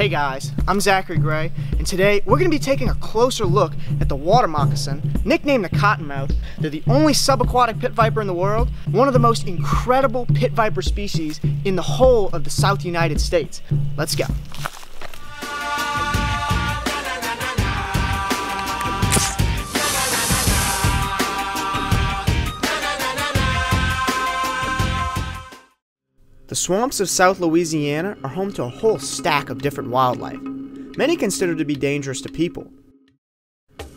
Hey guys, I'm Zachary Gray, and today we're going to be taking a closer look at the water moccasin, nicknamed the cottonmouth. They're the only subaquatic pit viper in the world, one of the most incredible pit viper species in the whole of the South United States. Let's go. The swamps of South Louisiana are home to a whole stack of different wildlife, many considered to be dangerous to people.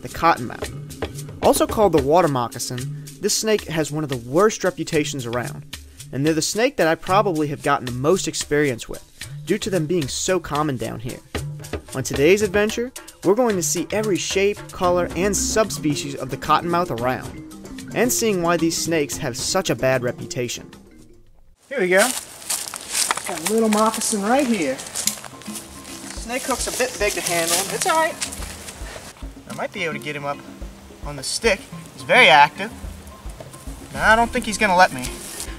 The cottonmouth. Also called the water moccasin, this snake has one of the worst reputations around, and they're the snake that I probably have gotten the most experience with, due to them being so common down here. On today's adventure, we're going to see every shape, color, and subspecies of the cottonmouth around, and seeing why these snakes have such a bad reputation. Here we go. Got a little moccasin right here. Snake hook's a bit big to handle. It's alright. I might be able to get him up on the stick. He's very active. Now, I don't think he's gonna let me.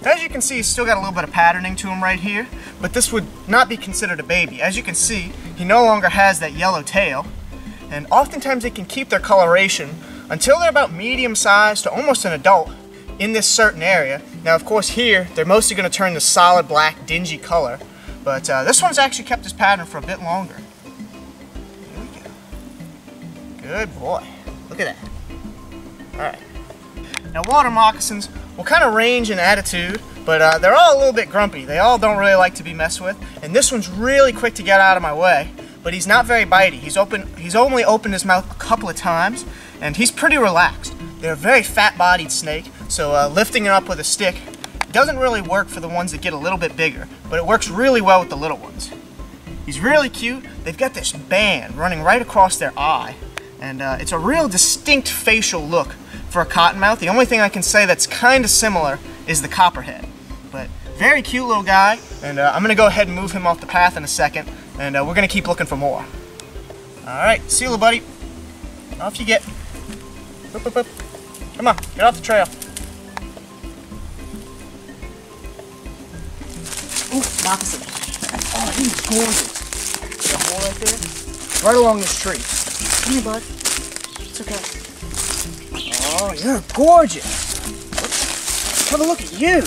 As you can see, he's still got a little bit of patterning to him right here, but this would not be considered a baby. As you can see, he no longer has that yellow tail, and oftentimes they can keep their coloration until they're about medium sized to almost an adult in this certain area. Now, of course, here, they're mostly going to turn the solid black, dingy color, but uh, this one's actually kept this pattern for a bit longer. Here we go. Good boy. Look at that. All right. Now, water moccasins will kind of range in attitude, but uh, they're all a little bit grumpy. They all don't really like to be messed with, and this one's really quick to get out of my way, but he's not very bitey. He's open. He's only opened his mouth a couple of times, and he's pretty relaxed. They're a very fat-bodied snake, so uh, lifting it up with a stick doesn't really work for the ones that get a little bit bigger, but it works really well with the little ones. He's really cute. They've got this band running right across their eye, and uh, it's a real distinct facial look for a cottonmouth. The only thing I can say that's kind of similar is the copperhead. But very cute little guy, and uh, I'm going to go ahead and move him off the path in a second, and uh, we're going to keep looking for more. Alright, see you, little buddy. Off you get. Boop, boop, boop. Come on, get off the trail. Ooh, moccasin. Oh, he's gorgeous. See a hole right there? Right along this tree. Come here, bud. It's okay. Oh, you're gorgeous. Have a look at you.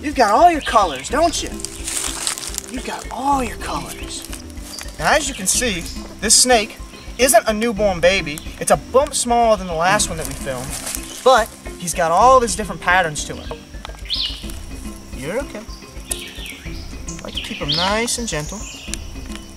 You've got all your colors, don't you? You've got all your colors. Now, as you can see, this snake isn't a newborn baby. It's a bump smaller than the last one that we filmed, but he's got all his different patterns to him. You're okay. I like to keep him nice and gentle.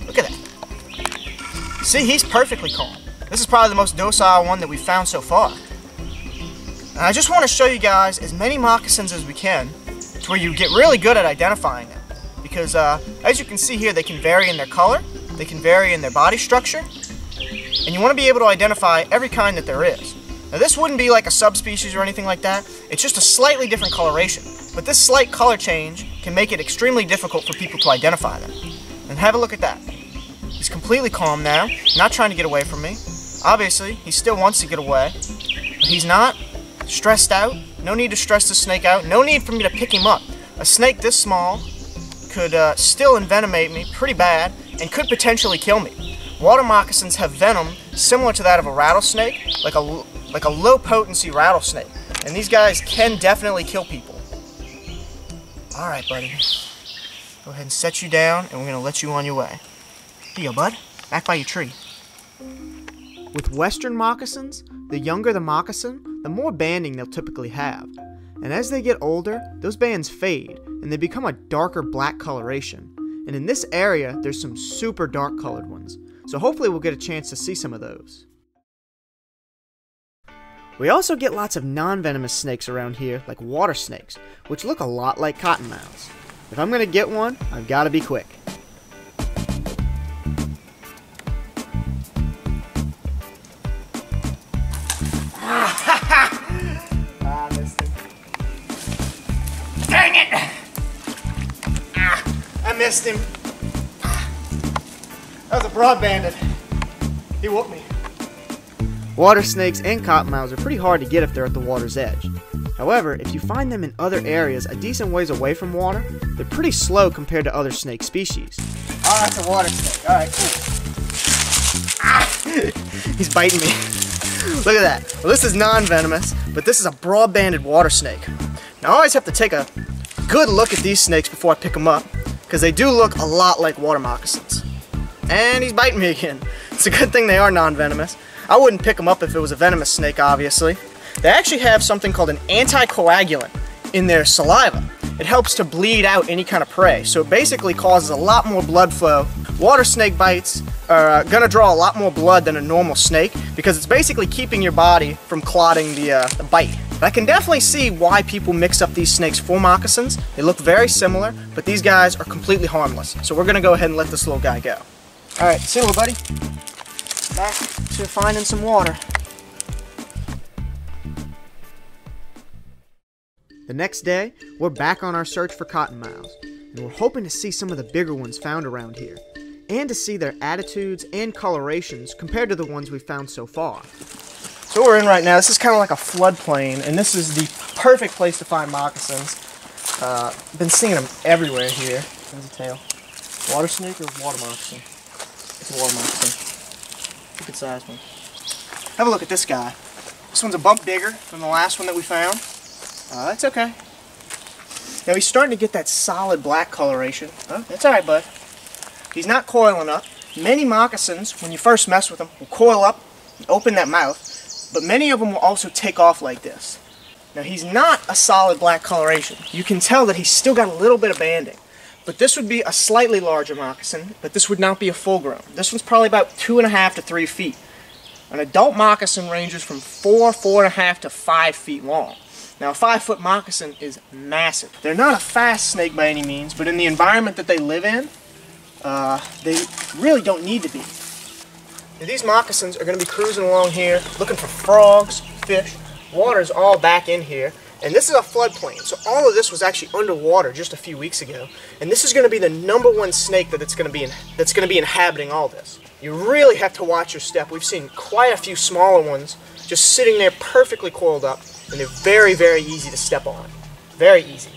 Look at that. See, he's perfectly calm. This is probably the most docile one that we've found so far. And I just want to show you guys as many moccasins as we can to where you get really good at identifying them. Because uh, as you can see here, they can vary in their color, they can vary in their body structure, and you want to be able to identify every kind that there is. Now this wouldn't be like a subspecies or anything like that, it's just a slightly different coloration. But this slight color change can make it extremely difficult for people to identify them. And have a look at that. He's completely calm now, not trying to get away from me. Obviously, he still wants to get away, but he's not stressed out. No need to stress the snake out. No need for me to pick him up. A snake this small could uh, still envenomate me pretty bad and could potentially kill me. Water moccasins have venom similar to that of a rattlesnake, like a, like a low potency rattlesnake. And these guys can definitely kill people. Alright, buddy. Go ahead and set you down, and we're to let you on your way. Here you go, bud. Back by your tree. With western moccasins, the younger the moccasin, the more banding they'll typically have. And as they get older, those bands fade, and they become a darker black coloration. And in this area, there's some super dark colored ones. So hopefully we'll get a chance to see some of those. We also get lots of non-venomous snakes around here, like water snakes, which look a lot like cottonmouths. If I'm going to get one, I've got to be quick. ah. Dang it! Ah, I missed him. That was a broad banded. He whooped me. Water snakes and cottonmouths are pretty hard to get if they're at the water's edge. However, if you find them in other areas a decent ways away from water, they're pretty slow compared to other snake species. Oh, that's a water snake. All right, cool. Ah! He's biting me. Look at that. Well, this is non-venomous, but this is a broad-banded water snake. Now, I always have to take a good look at these snakes before I pick them up, because they do look a lot like water moccasins. And he's biting me again. It's a good thing they are non-venomous. I wouldn't pick them up if it was a venomous snake, obviously. They actually have something called an anticoagulant in their saliva. It helps to bleed out any kind of prey, so it basically causes a lot more blood flow. Water snake bites are uh, gonna draw a lot more blood than a normal snake because it's basically keeping your body from clotting the, uh, the bite. I can definitely see why people mix up these snakes for moccasins. They look very similar, but these guys are completely harmless. So we're gonna go ahead and let this little guy go. All right, see you, buddy. Back to finding some water. The next day, we're back on our search for cotton cottonmouths, and we're hoping to see some of the bigger ones found around here, and to see their attitudes and colorations compared to the ones we've found so far. So we're in right now, this is kind of like a floodplain, and this is the perfect place to find moccasins. Uh, been seeing them everywhere here. There's a tail. Water snake or water moccasin? It's a water moccasin. Good size one. Have a look at this guy. This one's a bump bigger than the last one that we found. Uh, that's okay. Now he's starting to get that solid black coloration. That's alright, bud. He's not coiling up. Many moccasins, when you first mess with them, will coil up and open that mouth, but many of them will also take off like this. Now he's not a solid black coloration. You can tell that he's still got a little bit of banding. But this would be a slightly larger moccasin, but this would not be a full grown. This one's probably about two and a half to three feet. An adult moccasin ranges from four, four and a half to five feet long. Now, a five foot moccasin is massive. They're not a fast snake by any means, but in the environment that they live in, uh, they really don't need to be. Now, these moccasins are going to be cruising along here, looking for frogs, fish. Water's all back in here. And this is a floodplain, so all of this was actually underwater just a few weeks ago. And this is going to be the number one snake that it's going to be in, that's going to be inhabiting all this. You really have to watch your step. We've seen quite a few smaller ones just sitting there perfectly coiled up and they're very, very easy to step on. Very easy.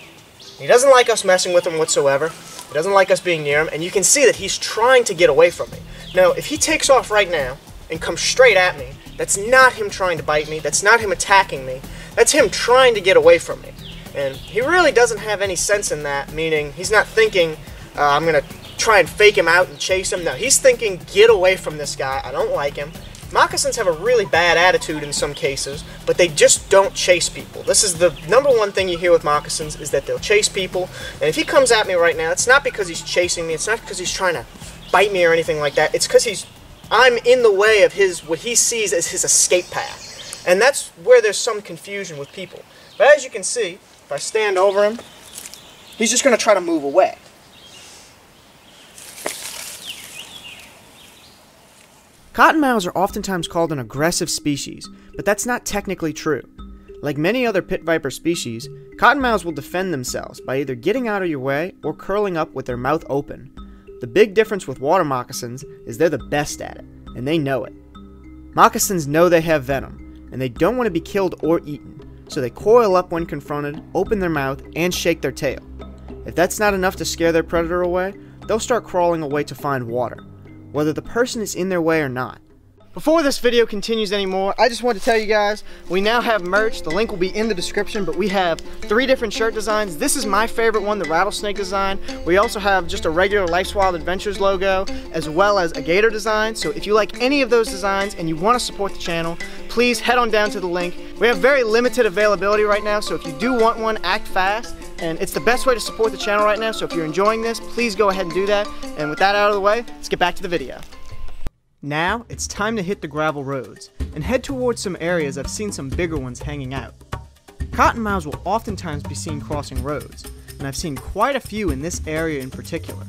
He doesn't like us messing with him whatsoever. He doesn't like us being near him, and you can see that he's trying to get away from me. Now, if he takes off right now and comes straight at me, that's not him trying to bite me. That's not him attacking me. That's him trying to get away from me. And he really doesn't have any sense in that, meaning he's not thinking, uh, I'm going to try and fake him out and chase him. No, he's thinking, get away from this guy. I don't like him. Moccasins have a really bad attitude in some cases, but they just don't chase people. This is the number one thing you hear with moccasins is that they'll chase people. And if he comes at me right now, it's not because he's chasing me. It's not because he's trying to bite me or anything like that. It's because he's I'm in the way of his what he sees as his escape path. And that's where there's some confusion with people. But as you can see, if I stand over him, he's just going to try to move away. Cottonmouths are oftentimes called an aggressive species, but that's not technically true. Like many other pit viper species, cottonmouths will defend themselves by either getting out of your way or curling up with their mouth open. The big difference with water moccasins is they're the best at it, and they know it. Moccasins know they have venom, and they don't want to be killed or eaten, so they coil up when confronted, open their mouth, and shake their tail. If that's not enough to scare their predator away, they'll start crawling away to find water whether the person is in their way or not. Before this video continues anymore, I just want to tell you guys, we now have merch. The link will be in the description, but we have three different shirt designs. This is my favorite one, the rattlesnake design. We also have just a regular Life's Wild Adventures logo, as well as a gator design. So if you like any of those designs and you want to support the channel, please head on down to the link. We have very limited availability right now, so if you do want one, act fast. And it's the best way to support the channel right now, so if you're enjoying this, please go ahead and do that. And with that out of the way, let's get back to the video. Now, it's time to hit the gravel roads, and head towards some areas I've seen some bigger ones hanging out. Cottonmouths will oftentimes be seen crossing roads, and I've seen quite a few in this area in particular.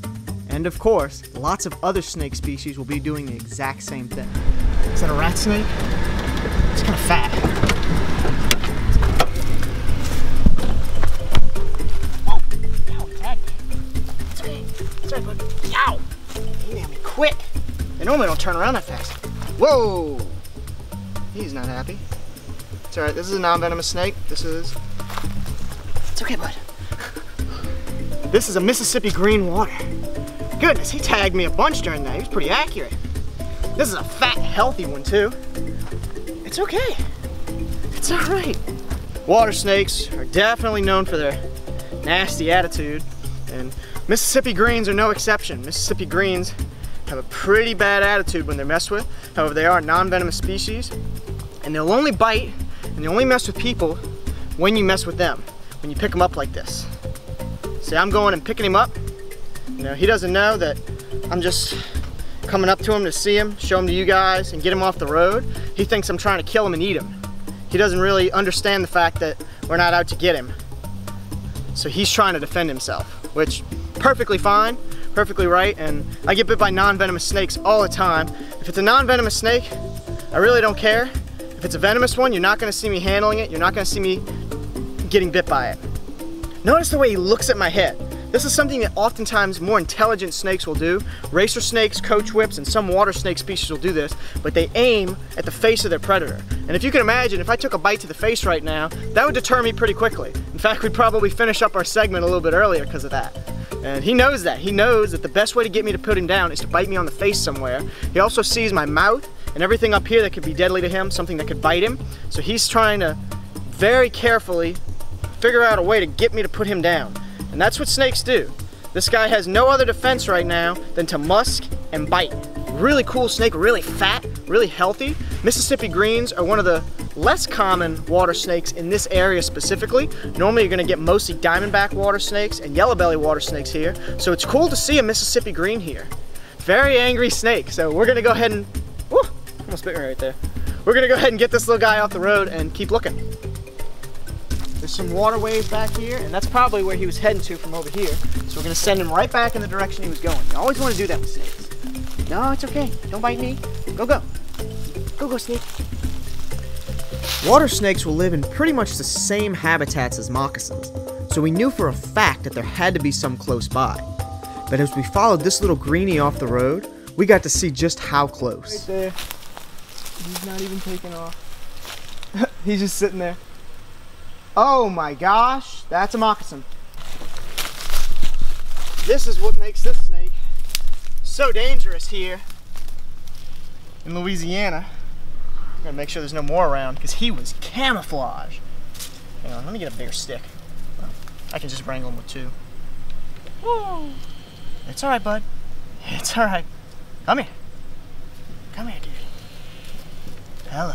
And of course, lots of other snake species will be doing the exact same thing. Is that a rat snake? It's kind of fat. Oh, Sorry, bud. Ow! He made me quick. Normally don't turn around that fast. Whoa! He's not happy. It's alright, this is a non-venomous snake. This is... It's okay, bud. This is a Mississippi green water. Goodness, he tagged me a bunch during that. He was pretty accurate. This is a fat, healthy one too. It's okay. It's all right. Water snakes are definitely known for their nasty attitude, and Mississippi greens are no exception. Mississippi greens have a pretty bad attitude when they're messed with. However, they are a non-venomous species, and they'll only bite and they only mess with people when you mess with them, when you pick them up like this. See, I'm going and picking him up. You know, he doesn't know that I'm just coming up to him to see him, show him to you guys, and get him off the road. He thinks I'm trying to kill him and eat him. He doesn't really understand the fact that we're not out to get him. So he's trying to defend himself, which perfectly fine, perfectly right, and I get bit by non-venomous snakes all the time. If it's a non-venomous snake, I really don't care. If it's a venomous one, you're not gonna see me handling it, you're not gonna see me getting bit by it. Notice the way he looks at my head. This is something that oftentimes more intelligent snakes will do. Racer snakes, coach whips, and some water snake species will do this, but they aim at the face of their predator. And if you can imagine, if I took a bite to the face right now, that would deter me pretty quickly. In fact, we'd probably finish up our segment a little bit earlier because of that. And he knows that. He knows that the best way to get me to put him down is to bite me on the face somewhere. He also sees my mouth and everything up here that could be deadly to him, something that could bite him. So he's trying to very carefully figure out a way to get me to put him down. And that's what snakes do. This guy has no other defense right now than to musk and bite. Really cool snake, really fat, really healthy. Mississippi greens are one of the less common water snakes in this area specifically. Normally you're gonna get mostly diamondback water snakes and yellow belly water snakes here. So it's cool to see a Mississippi green here. Very angry snake. So we're gonna go ahead and, whoo, almost bit me right there. We're gonna go ahead and get this little guy off the road and keep looking. There's some waterways back here, and that's probably where he was heading to from over here. So we're gonna send him right back in the direction he was going. You always wanna do that with snakes. No, it's okay. Don't bite me. Go, go. Go, go, snake. Water snakes will live in pretty much the same habitats as moccasins, so we knew for a fact that there had to be some close by. But as we followed this little greenie off the road, we got to see just how close. Right there. He's not even taking off. He's just sitting there. Oh my gosh, that's a moccasin. This is what makes this snake so dangerous here in Louisiana. I'm gonna make sure there's no more around because he was camouflage. Hang on, let me get a bigger stick. I can just wrangle him with two. It's all right, bud. It's all right. Come here. Come here, dude. Hello.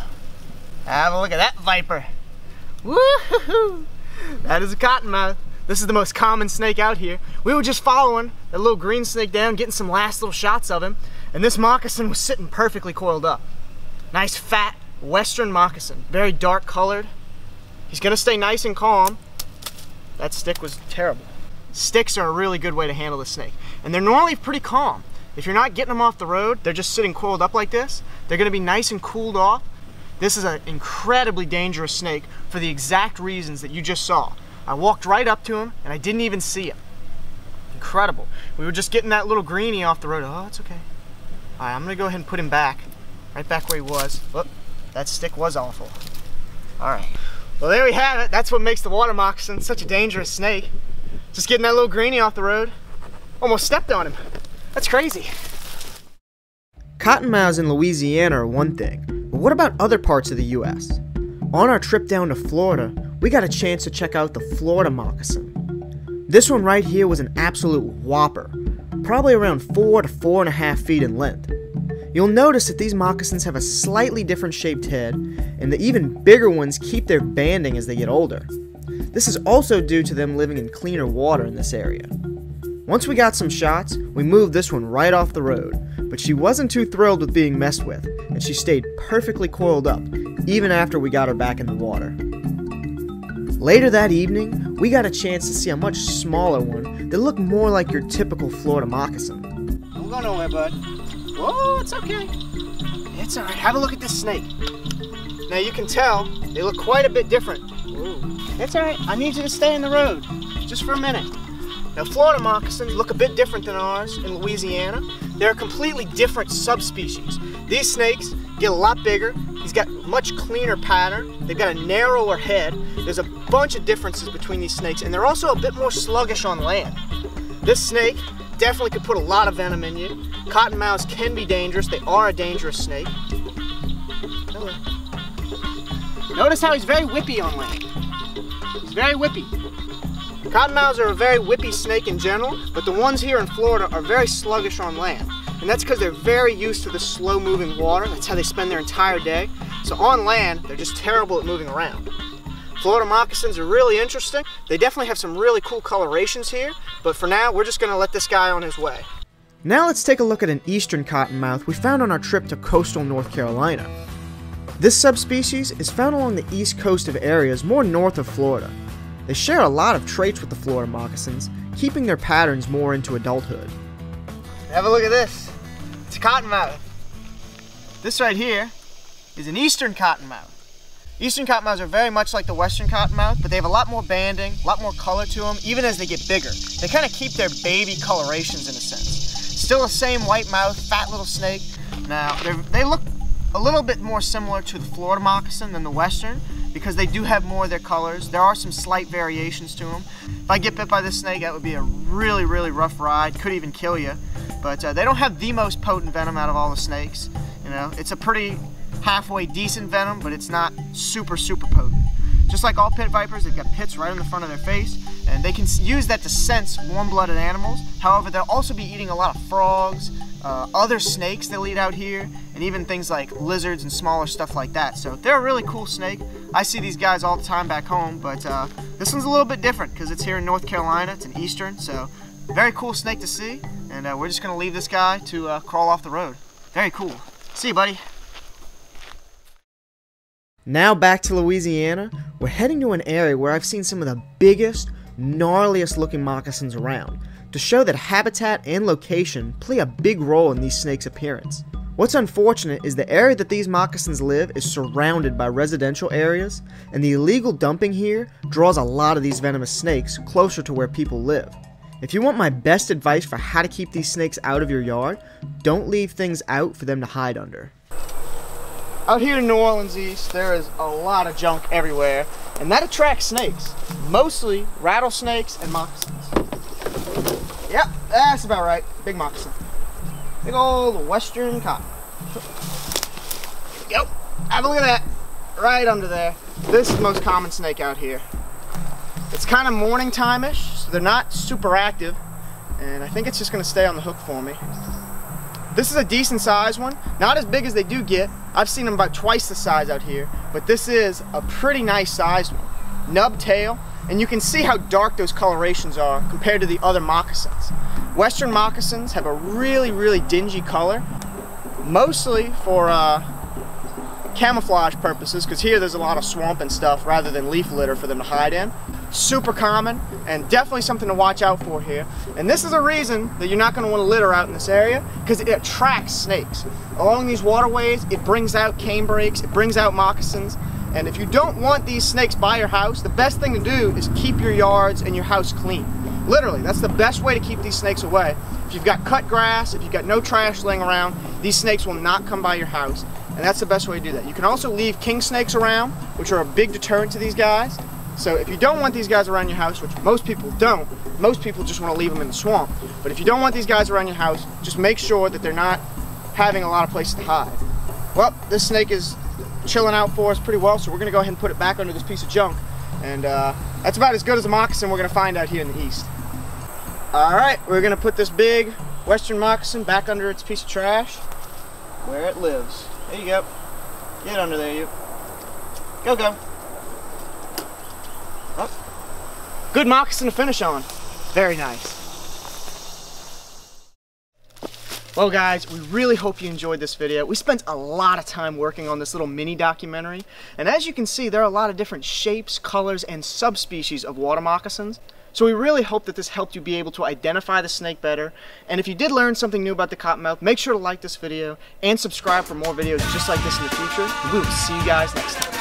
Have a look at that viper. Woohoo! That is a cottonmouth. This is the most common snake out here. We were just following that little green snake down, getting some last little shots of him, and this moccasin was sitting perfectly coiled up. Nice fat western moccasin, very dark colored. He's gonna stay nice and calm. That stick was terrible. Sticks are a really good way to handle the snake, and they're normally pretty calm. If you're not getting them off the road, they're just sitting coiled up like this, they're gonna be nice and cooled off, this is an incredibly dangerous snake for the exact reasons that you just saw. I walked right up to him and I didn't even see him. Incredible. We were just getting that little greenie off the road. Oh, it's okay. All right, I'm gonna go ahead and put him back, right back where he was. Oh, that stick was awful. All right. Well, there we have it. That's what makes the water moccasin such a dangerous snake. Just getting that little greenie off the road. Almost stepped on him. That's crazy. Cottonmouths in Louisiana are one thing, but what about other parts of the US? On our trip down to Florida, we got a chance to check out the Florida moccasin. This one right here was an absolute whopper, probably around 4 to 4.5 feet in length. You'll notice that these moccasins have a slightly different shaped head, and the even bigger ones keep their banding as they get older. This is also due to them living in cleaner water in this area. Once we got some shots, we moved this one right off the road, but she wasn't too thrilled with being messed with, and she stayed perfectly coiled up, even after we got her back in the water. Later that evening, we got a chance to see a much smaller one that looked more like your typical Florida moccasin. Don't go nowhere, bud. Whoa, it's okay. It's alright. Have a look at this snake. Now you can tell they look quite a bit different. Ooh. It's alright. I need you to stay in the road just for a minute. Now, Florida moccasins look a bit different than ours in Louisiana. They're a completely different subspecies. These snakes get a lot bigger. He's got much cleaner pattern. They've got a narrower head. There's a bunch of differences between these snakes, and they're also a bit more sluggish on land. This snake definitely could put a lot of venom in you. Cottonmouths can be dangerous. They are a dangerous snake. Notice how he's very whippy on land. He's very whippy. Cottonmouths are a very whippy snake in general, but the ones here in Florida are very sluggish on land. And that's because they're very used to the slow moving water. That's how they spend their entire day. So on land, they're just terrible at moving around. Florida moccasins are really interesting. They definitely have some really cool colorations here, but for now, we're just gonna let this guy on his way. Now let's take a look at an eastern cottonmouth we found on our trip to coastal North Carolina. This subspecies is found along the east coast of areas more north of Florida. They share a lot of traits with the Florida moccasins, keeping their patterns more into adulthood. Have a look at this. It's a cottonmouth. This right here is an eastern cottonmouth. Eastern cottonmouths are very much like the western cottonmouth, but they have a lot more banding, a lot more color to them, even as they get bigger. They kind of keep their baby colorations in a sense. Still the same white mouth, fat little snake. Now, they look a little bit more similar to the Florida moccasin than the western, because they do have more of their colors. There are some slight variations to them. If I get bit by this snake, that would be a really, really rough ride. Could even kill you. But uh, they don't have the most potent venom out of all the snakes. You know, it's a pretty halfway decent venom, but it's not super, super potent. Just like all pit vipers, they've got pits right in the front of their face, and they can use that to sense warm-blooded animals. However, they'll also be eating a lot of frogs, uh, other snakes they'll eat out here, and even things like lizards and smaller stuff like that. So they're a really cool snake. I see these guys all the time back home, but uh, this one's a little bit different because it's here in North Carolina. It's an eastern, so very cool snake to see. And uh, we're just gonna leave this guy to uh, crawl off the road. Very cool. See you, buddy. Now back to Louisiana, we're heading to an area where I've seen some of the biggest, gnarliest looking moccasins around, to show that habitat and location play a big role in these snakes' appearance. What's unfortunate is the area that these moccasins live is surrounded by residential areas, and the illegal dumping here draws a lot of these venomous snakes closer to where people live. If you want my best advice for how to keep these snakes out of your yard, don't leave things out for them to hide under. Out here in New Orleans East, there is a lot of junk everywhere, and that attracts snakes. Mostly rattlesnakes and moccasins. Yep, that's about right. Big moccasin. Big old western cotton. Yep, have a look at that. Right under there. This is the most common snake out here. It's kind of morning time-ish, so they're not super active. And I think it's just gonna stay on the hook for me. This is a decent sized one. Not as big as they do get. I've seen them about twice the size out here, but this is a pretty nice sized one. Nub tail, and you can see how dark those colorations are compared to the other moccasins. Western moccasins have a really, really dingy color, mostly for uh, camouflage purposes, because here there's a lot of swamp and stuff rather than leaf litter for them to hide in. Super common, and definitely something to watch out for here. And this is a reason that you're not going to want to litter out in this area, because it attracts snakes. Along these waterways, it brings out canebrakes, it brings out moccasins, and if you don't want these snakes by your house, the best thing to do is keep your yards and your house clean. Literally, that's the best way to keep these snakes away. If you've got cut grass, if you've got no trash laying around, these snakes will not come by your house. And that's the best way to do that. You can also leave king snakes around, which are a big deterrent to these guys. So if you don't want these guys around your house, which most people don't, most people just want to leave them in the swamp. But if you don't want these guys around your house, just make sure that they're not having a lot of places to hide. Well, this snake is chilling out for us pretty well, so we're gonna go ahead and put it back under this piece of junk. And uh, that's about as good as a moccasin we're gonna find out here in the east. All right, we're gonna put this big western moccasin back under its piece of trash where it lives. There you go. Get under there, you. Go, go. Oh. Good moccasin to finish on. Very nice. Well guys, we really hope you enjoyed this video. We spent a lot of time working on this little mini documentary, and as you can see, there are a lot of different shapes, colors, and subspecies of water moccasins. So we really hope that this helped you be able to identify the snake better. And if you did learn something new about the cottonmouth, make sure to like this video and subscribe for more videos just like this in the future. we will see you guys next time.